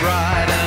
bride.